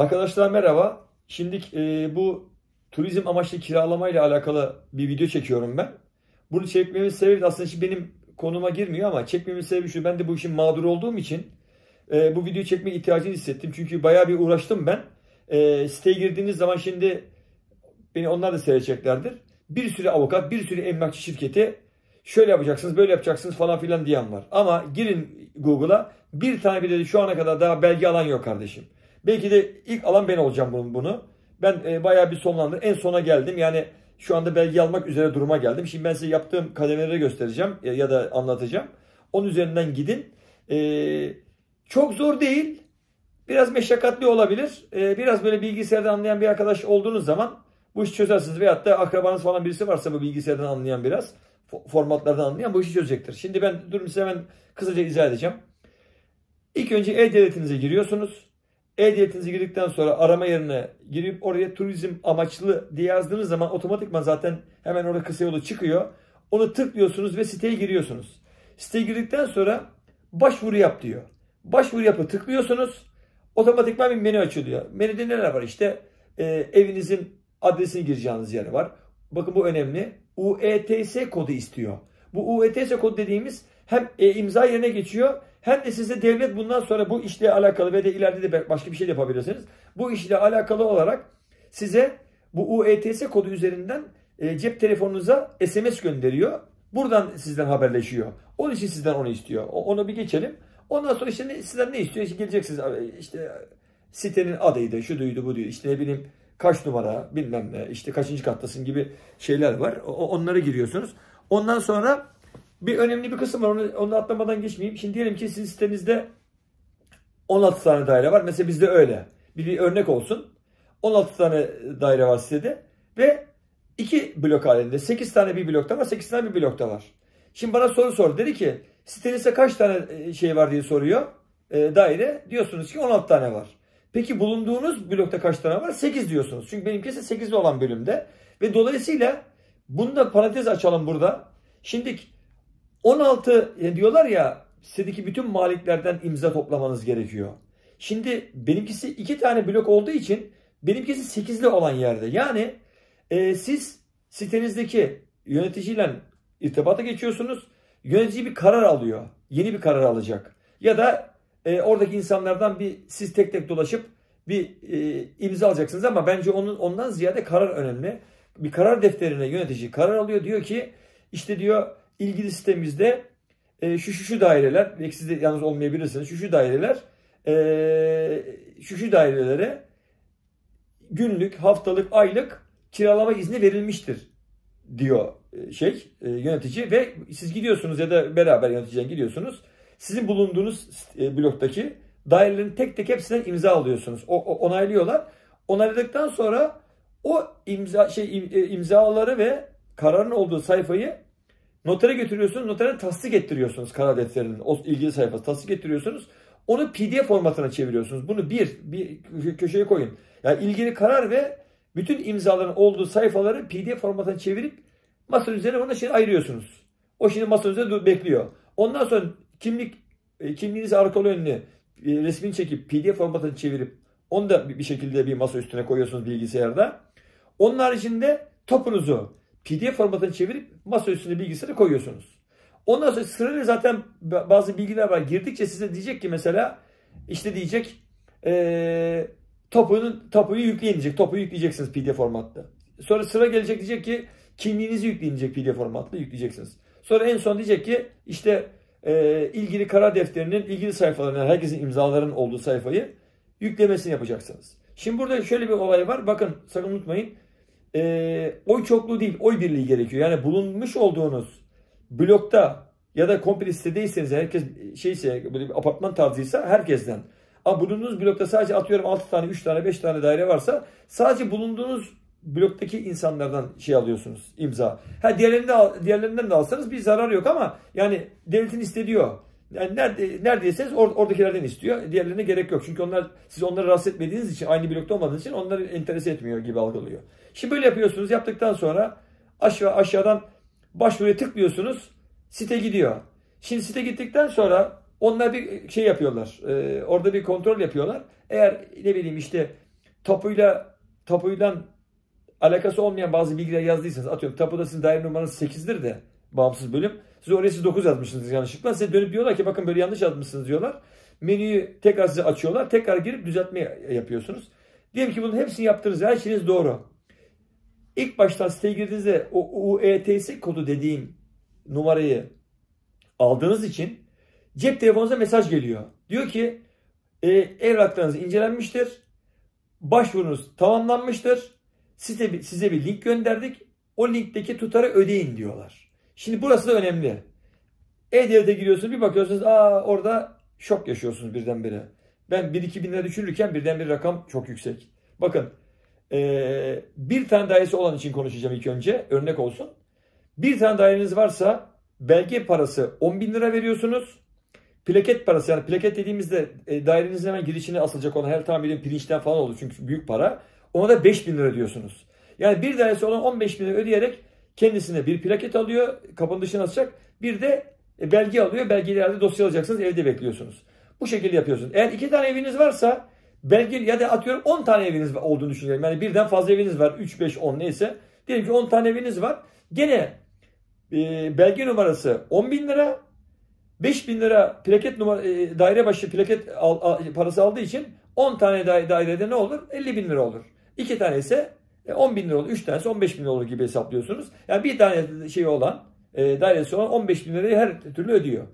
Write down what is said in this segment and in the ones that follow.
Arkadaşlar merhaba. Şimdi e, bu turizm amaçlı kiralama ile alakalı bir video çekiyorum ben. Bunu çekmemin sebebi aslında şimdi benim konuma girmiyor ama çekmemin sebebi şu. Ben de bu işin mağdur olduğum için e, bu videoyu çekme ihtiyacını hissettim. Çünkü bayağı bir uğraştım ben. E, siteye girdiğiniz zaman şimdi beni onlar da seyredeceklerdir. Bir sürü avukat, bir sürü emlakçı şirketi şöyle yapacaksınız, böyle yapacaksınız falan filan diyen var. Ama girin Google'a bir tane bile şu ana kadar daha belge alan yok kardeşim. Belki de ilk alan ben olacağım bunu. bunu. Ben e, bayağı bir sonlandım. En sona geldim. Yani şu anda belge almak üzere duruma geldim. Şimdi ben size yaptığım kademeleri göstereceğim ya, ya da anlatacağım. Onun üzerinden gidin. E, çok zor değil. Biraz meşakkatli olabilir. E, biraz böyle bilgisayardan anlayan bir arkadaş olduğunuz zaman bu işi çözersiniz. Veyahut da akrabanız falan birisi varsa bu bilgisayardan anlayan biraz formatlardan anlayan bu işi çözecektir. Şimdi ben durum size hemen kısaca izah edeceğim. İlk önce e-devletinize giriyorsunuz. E-Devletinize girdikten sonra arama yerine girip oraya turizm amaçlı diye yazdığınız zaman otomatikman zaten hemen orada kısa yolu çıkıyor. Onu tıklıyorsunuz ve siteye giriyorsunuz. Siteye girdikten sonra başvuru yap diyor. Başvuru yapı tıklıyorsunuz. Otomatikman bir menü açılıyor. Menüde neler var işte e, evinizin adresini gireceğiniz yer var. Bakın bu önemli. UETS kodu istiyor. Bu UETS kodu dediğimiz hem e, imza yerine geçiyor hem de size devlet bundan sonra bu işle alakalı ve de ileride de başka bir şey de yapabilirsiniz. Bu işle alakalı olarak size bu UETS kodu üzerinden e, cep telefonunuza SMS gönderiyor. Buradan sizden haberleşiyor. Onun için sizden onu istiyor. Onu bir geçelim. Ondan sonra işte ne, sizden ne istiyor? İşte geleceksiniz işte sitenin adıydı, şu duydu, bu duydu. İşte ne bileyim kaç numara, bilmem ne, işte kaçıncı kattasın gibi şeyler var. Onlara giriyorsunuz. Ondan sonra bir önemli bir kısım var. Onu, onu atlamadan geçmeyeyim. Şimdi diyelim ki sizin sitenizde 16 tane daire var. Mesela bizde öyle. Bir, bir örnek olsun. 16 tane daire var sitede ve iki blok halinde. 8 tane bir blokta var, 8 tane bir blokta var. Şimdi bana soru sor. Dedi ki sitenizde kaç tane e, şey var diye soruyor. E, daire. Diyorsunuz ki 16 tane var. Peki bulunduğunuz blokta kaç tane var? 8 diyorsunuz. Çünkü benimkisi 8'li olan bölümde. Ve dolayısıyla bunu da parantez açalım burada. Şimdi 16 yani diyorlar ya sitedeki bütün maliklerden imza toplamanız gerekiyor. Şimdi benimkisi iki tane blok olduğu için benimkisi sekizli olan yerde. Yani e, siz sitenizdeki yöneticiyle irtibata geçiyorsunuz. Yönetici bir karar alıyor. Yeni bir karar alacak. Ya da e, oradaki insanlardan bir siz tek tek dolaşıp bir e, imza alacaksınız ama bence onun ondan ziyade karar önemli. Bir karar defterine yönetici karar alıyor. Diyor ki işte diyor ilgili sitemizde e, şu şu şu daireler, belki siz de yalnız olmayabilirsiniz, şu şu daireler, e, şu şu dairelere günlük, haftalık, aylık kiralama izni verilmiştir diyor e, şey e, yönetici ve siz gidiyorsunuz ya da beraber yöneticiden gidiyorsunuz. Sizin bulunduğunuz e, bloktaki dairelerin tek tek hepsinden imza alıyorsunuz. O, o onaylıyorlar. Onayladıktan sonra o imza şey e, imzaları ve kararın olduğu sayfayı Notere götürüyorsunuz. Notere tasdik ettiriyorsunuz karar defterinin o ilgili sayfası. Tasdik ettiriyorsunuz. Onu PDF formatına çeviriyorsunuz. Bunu bir, bir köşeye koyun. Yani ilgili karar ve bütün imzaların olduğu sayfaları PDF formatına çevirip masanın üzerine onu şey ayırıyorsunuz. O şimdi masanın üzerinde bekliyor. Ondan sonra kimlik e, kimliğinizi arkalı önüne e, resmini çekip PDF formatına çevirip onu da bir şekilde bir masa üstüne koyuyorsunuz bilgisayarda. Onun haricinde topunuzu PDF formatına çevirip masa üstüne bilgisayara koyuyorsunuz. Ondan sonra sırayla zaten bazı bilgiler var. Girdikçe size diyecek ki mesela işte diyecek ee, topunun topuyu yükleyecek. Topu yükleyeceksiniz PDF formatta. Sonra sıra gelecek diyecek ki kimliğinizi yükleyecek PDF formatla yükleyeceksiniz. Sonra en son diyecek ki işte e, ilgili karar defterinin ilgili sayfalarına herkesin imzaların olduğu sayfayı yüklemesini yapacaksınız. Şimdi burada şöyle bir olay var. Bakın sakın unutmayın e, oy çokluğu değil oy birliği gerekiyor. Yani bulunmuş olduğunuz blokta ya da komple sitedeyseniz herkes şeyse böyle bir apartman tarzıysa herkesten. Ama bulunduğunuz blokta sadece atıyorum 6 tane, 3 tane, 5 tane daire varsa sadece bulunduğunuz bloktaki insanlardan şey alıyorsunuz imza. Ha diğerlerinden, diğerlerinden de alsanız bir zarar yok ama yani devletin istediyor. Yani nerede, neredeyseniz or, oradakilerden istiyor. Diğerlerine gerek yok. Çünkü onlar siz onları rahatsız etmediğiniz için aynı blokta olmadığınız için onları enterese etmiyor gibi algılıyor. Şimdi böyle yapıyorsunuz. Yaptıktan sonra aşağı aşağıdan başvuruya tıklıyorsunuz. Site gidiyor. Şimdi site gittikten sonra onlar bir şey yapıyorlar. E, orada bir kontrol yapıyorlar. Eğer ne bileyim işte tapuyla tapuyla alakası olmayan bazı bilgiler yazdıysanız atıyorum tapuda sizin daire numaranız 8'dir de bağımsız bölüm. Siz oraya siz 9 yazmışsınız yanlışlıkla. Size dönüp diyorlar ki bakın böyle yanlış yazmışsınız diyorlar. Menüyü tekrar size açıyorlar. Tekrar girip düzeltme yapıyorsunuz. Diyelim ki bunun hepsini yaptınız. Her şeyiniz doğru. İlk baştan siteye girdiğinizde o UETS kodu dediğim numarayı aldığınız için cep telefonunuza mesaj geliyor. Diyor ki e, evraklarınız incelenmiştir. Başvurunuz tamamlanmıştır. Size, size bir link gönderdik. O linkteki tutarı ödeyin diyorlar. Şimdi burası da önemli. E-Devlet'e giriyorsunuz bir bakıyorsunuz aa orada şok yaşıyorsunuz birdenbire. Ben 1-2 bin lira düşünürken birden bir rakam çok yüksek. Bakın ee, bir tane dairesi olan için konuşacağım ilk önce örnek olsun. Bir tane daireniz varsa belge parası 10 bin lira veriyorsunuz. Plaket parası yani plaket dediğimizde e, dairenizin hemen girişine asılacak olan her tamirin pirinçten falan olur çünkü büyük para. Ona da 5 bin lira diyorsunuz. Yani bir dairesi olan 15 bin lira ödeyerek kendisine bir plaket alıyor kapının dışına asacak. Bir de e, belge alıyor. Belgelerde dosya alacaksınız evde bekliyorsunuz. Bu şekilde yapıyorsunuz. Eğer iki tane eviniz varsa belge ya da atıyorum 10 tane eviniz olduğunu düşünelim. Yani birden fazla eviniz var. 3, 5, 10 neyse. Diyelim ki 10 tane eviniz var. Gene e, belge numarası 10 bin lira. 5 bin lira plaket numara, e, daire başı plaket al, al, parası aldığı için 10 tane dairede ne olur? 50 bin lira olur. 2 tane ise 10 bin lira olur. 3 tanesi 15 bin lira olur gibi hesaplıyorsunuz. Yani bir tane şey olan e, dairesi olan 15 bin lirayı her türlü ödüyor.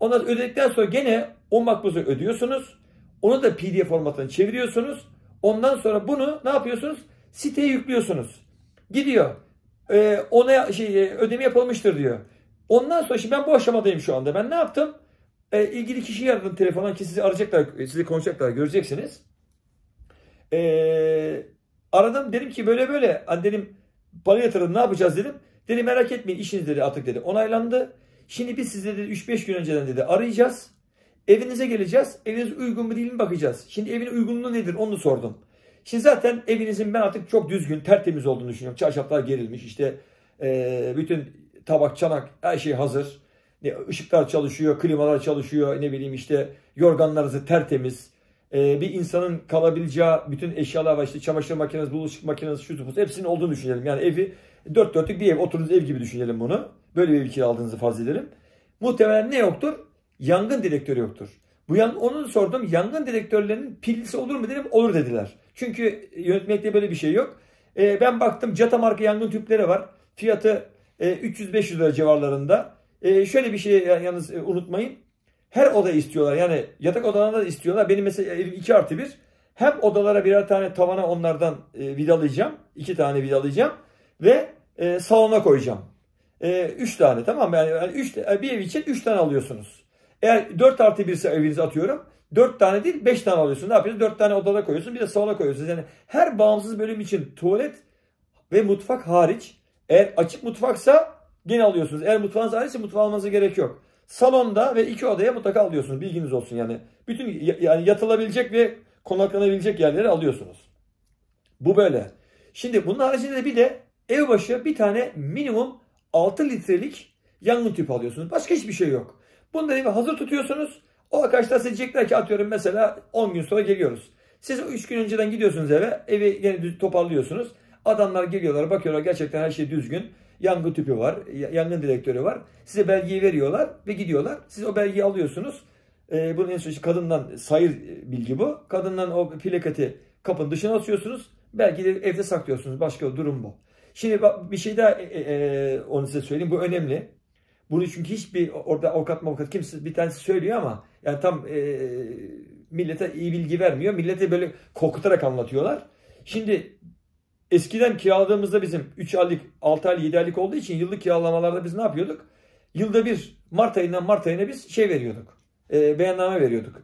Ondan ödedikten sonra gene o makbuzu ödüyorsunuz. Onu da PDF formatına çeviriyorsunuz. Ondan sonra bunu ne yapıyorsunuz? Siteye yüklüyorsunuz. Gidiyor. Ee, ona şey e, ödeme yapılmıştır diyor. Ondan sonra şimdi ben bu aşamadayım şu anda. Ben ne yaptım? Ee, ilgili kişiyi aradım telefondan ki sizi arayacaklar, sizi konuşacaklar, göreceksiniz. Ee, aradım dedim ki böyle böyle. Hani dedim para yatırdım ne yapacağız dedim. Dedi merak etmeyin işiniz dedi artık dedi onaylandı. Şimdi biz size dedi 3-5 gün önceden dedi arayacağız. Evinize geleceğiz. Eviniz uygun mu değil mi bakacağız. Şimdi evin uygunluğu nedir onu sordum. Şimdi zaten evinizin ben artık çok düzgün, tertemiz olduğunu düşünüyorum. Çarşaflar gerilmiş. işte e, bütün tabak, çanak her şey hazır. Ne, ışıklar çalışıyor, klimalar çalışıyor. Ne bileyim işte yorganlarınızı tertemiz. E, bir insanın kalabileceği bütün eşyalar var. işte çamaşır makinesi, bulaşık makinesi, şu bu hepsinin olduğunu düşünelim. Yani evi dört dörtlük bir ev, oturduğunuz ev gibi düşünelim bunu. Böyle bir ev kiraladığınızı farz edelim. Muhtemelen ne yoktur? Yangın dedektörü yoktur. Bu yan, onun sordum yangın dedektörlerinin pilisi olur mu dedim olur dediler. Çünkü yönetmekte böyle bir şey yok. E, ben baktım Cata marka yangın tüpleri var. Fiyatı e, 300-500 lira civarlarında. E, şöyle bir şey yalnız e, unutmayın. Her oda istiyorlar. Yani yatak odalarında da istiyorlar. Benim mesela evim 2 artı 1. Hem odalara birer tane tavana onlardan e, vidalayacağım. 2 tane vidalayacağım. Ve e, salona koyacağım. 3 e, tane tamam mı? Yani, yani üç, bir ev için 3 tane alıyorsunuz. Eğer 4 artı 1 ise evinizi atıyorum. 4 tane değil 5 tane alıyorsun. Ne yapıyorsun? 4 tane odada koyuyorsun. Bir de salona koyuyorsun. Yani her bağımsız bölüm için tuvalet ve mutfak hariç. Eğer açık mutfaksa gene alıyorsunuz. Eğer mutfağınız hariçse mutfağı almanıza gerek yok. Salonda ve iki odaya mutlaka alıyorsunuz. Bilginiz olsun yani. Bütün yani yatılabilecek ve konaklanabilecek yerleri alıyorsunuz. Bu böyle. Şimdi bunun haricinde bir de ev başı bir tane minimum 6 litrelik yangın tüpü alıyorsunuz. Başka hiçbir şey yok. Bunu da hazır tutuyorsunuz. O arkadaşlar size diyecekler ki atıyorum mesela 10 gün sonra geliyoruz. Siz 3 gün önceden gidiyorsunuz eve. Evi yine toparlıyorsunuz. Adamlar geliyorlar bakıyorlar gerçekten her şey düzgün. Yangın tüpü var. Yangın direktörü var. Size belgeyi veriyorlar ve gidiyorlar. Siz o belgeyi alıyorsunuz. Ee, bunun en son kadından sayır bilgi bu. Kadından o plaketi kapının dışına asıyorsunuz. Belgeyi evde saklıyorsunuz. Başka durum bu. Şimdi bir şey daha e, e, e, onu size söyleyeyim. Bu önemli. Bunu çünkü hiçbir orada avukat avukat kimse bir tanesi söylüyor ama yani tam e, millete iyi bilgi vermiyor. Millete böyle korkutarak anlatıyorlar. Şimdi eskiden kiraladığımızda bizim 3 aylık, 6 aylık, 7 aylık olduğu için yıllık kiralamalarda biz ne yapıyorduk? Yılda bir Mart ayından Mart ayına biz şey veriyorduk. E, beyanname veriyorduk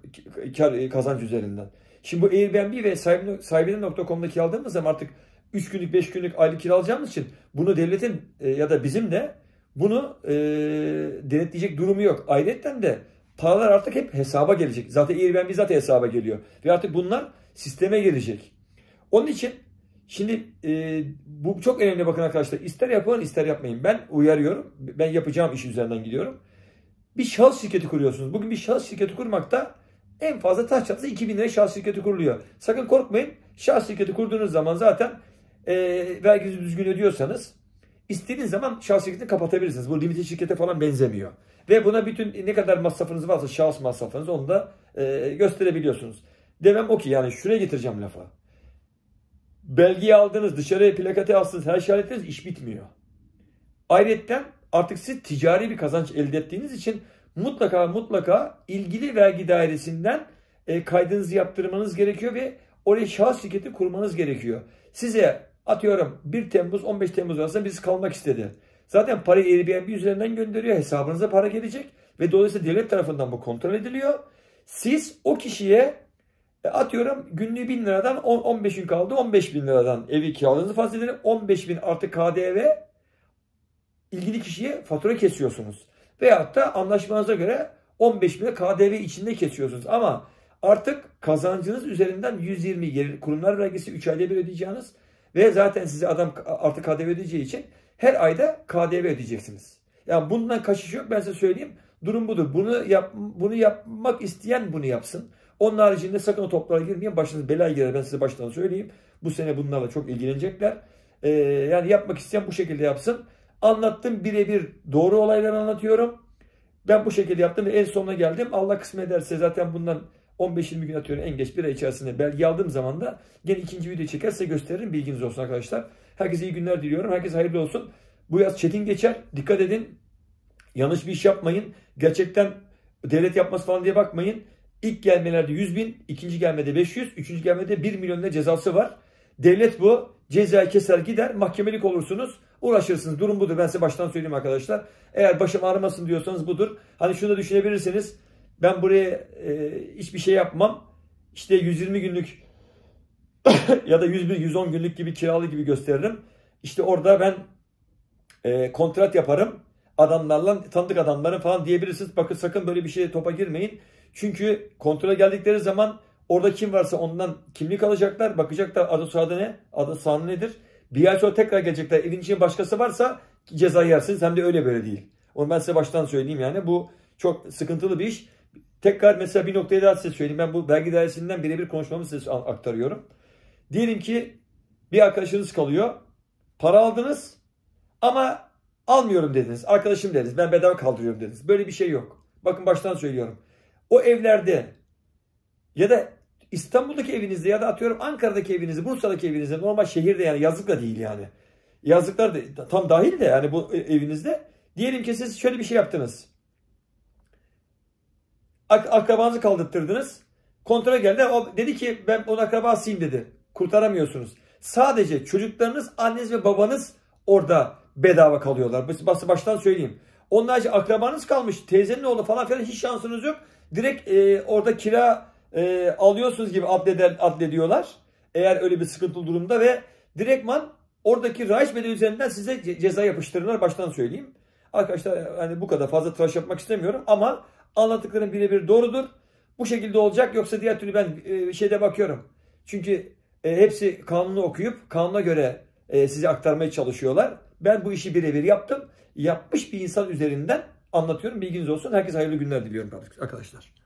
kar, kazanç üzerinden. Şimdi bu Airbnb ve sahibinin.com'da kiraladığımız zaman artık 3 günlük 5 günlük aylık kiralayacağımız için bunu devletin e, ya da bizim de bunu e, denetleyecek durumu yok. Ayrıca de paralar artık hep hesaba gelecek. Zaten Airbnb zaten hesaba geliyor. Ve artık bunlar sisteme gelecek. Onun için şimdi e, bu çok önemli bakın arkadaşlar. İster yapın ister yapmayın. Ben uyarıyorum. Ben yapacağım iş üzerinden gidiyorum. Bir şahıs şirketi kuruyorsunuz. Bugün bir şahıs şirketi kurmakta En fazla taş çatısı 2000 liraya şahs şirketi kuruluyor. Sakın korkmayın. Şahs şirketi kurduğunuz zaman zaten e, verginizi düzgün ödüyorsanız istediğiniz zaman şahs şirketini kapatabilirsiniz. Bu limited şirkete falan benzemiyor. Ve buna bütün ne kadar masrafınız varsa şahıs masrafınız onu da e, gösterebiliyorsunuz. Demem o ki yani şuraya getireceğim lafa. Belgeyi aldınız, dışarıya plakati astınız, her şey hallettiniz, iş bitmiyor. Ayrıca artık siz ticari bir kazanç elde ettiğiniz için mutlaka mutlaka ilgili vergi dairesinden e, kaydınızı yaptırmanız gerekiyor ve oraya şahıs şirketi kurmanız gerekiyor. Size atıyorum 1 Temmuz 15 Temmuz arasında birisi kalmak istedi. Zaten parayı Airbnb üzerinden gönderiyor. Hesabınıza para gelecek ve dolayısıyla devlet tarafından bu kontrol ediliyor. Siz o kişiye atıyorum günlüğü 1000 liradan 10, 15 gün kaldı 15 bin liradan evi kiraladığınızı farz edelim. 15 bin artı KDV ilgili kişiye fatura kesiyorsunuz. Veyahut da anlaşmanıza göre 15 bin KDV içinde kesiyorsunuz. Ama artık kazancınız üzerinden 120 kurumlar vergisi 3 ayda bir ödeyeceğiniz ve zaten size adam artık KDV ödeyeceği için her ayda KDV ödeyeceksiniz. Yani bundan kaçış yok ben size söyleyeyim. Durum budur. Bunu yap, bunu yapmak isteyen bunu yapsın. Onun haricinde sakın o toplara girmeyin. Başınız belaya girer ben size baştan söyleyeyim. Bu sene bunlarla çok ilgilenecekler. Ee, yani yapmak isteyen bu şekilde yapsın. Anlattım birebir doğru olayları anlatıyorum. Ben bu şekilde yaptım ve en sonuna geldim. Allah kısmet ederse zaten bundan 15-20 gün atıyorum en geç bir ay içerisinde belge aldığım zaman da gene ikinci video çekerse gösteririm. Bilginiz olsun arkadaşlar. Herkese iyi günler diliyorum. Herkese hayırlı olsun. Bu yaz çetin geçer. Dikkat edin. Yanlış bir iş yapmayın. Gerçekten devlet yapması falan diye bakmayın. İlk gelmelerde 100 bin, ikinci gelmede 500, üçüncü gelmede 1 milyon cezası var. Devlet bu. Cezayı keser gider. Mahkemelik olursunuz. Uğraşırsınız. Durum budur. Ben size baştan söyleyeyim arkadaşlar. Eğer başım ağrımasın diyorsanız budur. Hani şunu da düşünebilirsiniz. Ben buraya e, hiçbir şey yapmam. İşte 120 günlük ya da 101, 110 günlük gibi kiralı gibi gösteririm. İşte orada ben e, kontrat yaparım. Adamlarla, tanıdık adamların falan diyebilirsiniz. Bakın sakın böyle bir şeye topa girmeyin. Çünkü kontrole geldikleri zaman orada kim varsa ondan kimlik alacaklar. Bakacaklar adı soyadı ne? Adı sanı nedir? Bir ay sonra tekrar gelecekler. Evin içinde başkası varsa ceza yersiniz. Hem de öyle böyle değil. Onu ben size baştan söyleyeyim yani. Bu çok sıkıntılı bir iş. Tekrar mesela bir noktayı daha size söyleyeyim. Ben bu vergi dairesinden birebir konuşmamı size aktarıyorum. Diyelim ki bir arkadaşınız kalıyor. Para aldınız ama almıyorum dediniz. Arkadaşım dediniz. Ben bedava kaldırıyorum dediniz. Böyle bir şey yok. Bakın baştan söylüyorum. O evlerde ya da İstanbul'daki evinizde ya da atıyorum Ankara'daki evinizde, Bursa'daki evinizde normal şehirde yani yazlık değil yani. Yazlıklar da tam dahil de yani bu evinizde. Diyelim ki siz şöyle bir şey yaptınız. Ak akrabanızı kaldırttırdınız. Kontrole geldi. O dedi ki ben onun akrabasıyım dedi. Kurtaramıyorsunuz. Sadece çocuklarınız, anneniz ve babanız orada bedava kalıyorlar. Bası baştan söyleyeyim. Onun harici akrabanız kalmış. Teyzenin oğlu falan filan hiç şansınız yok. Direkt e, orada kira e, alıyorsunuz gibi adleder, adlediyorlar. Eğer öyle bir sıkıntılı durumda ve direktman oradaki raiç bedeli üzerinden size ceza yapıştırırlar. Baştan söyleyeyim. Arkadaşlar hani bu kadar fazla tıraş yapmak istemiyorum ama anlattıklarım birebir doğrudur. Bu şekilde olacak yoksa diğer türlü ben e, şeyde bakıyorum. Çünkü e, hepsi kanunu okuyup kanuna göre e, size aktarmaya çalışıyorlar. Ben bu işi birebir yaptım. Yapmış bir insan üzerinden anlatıyorum. Bilginiz olsun. Herkese hayırlı günler diliyorum arkadaşlar.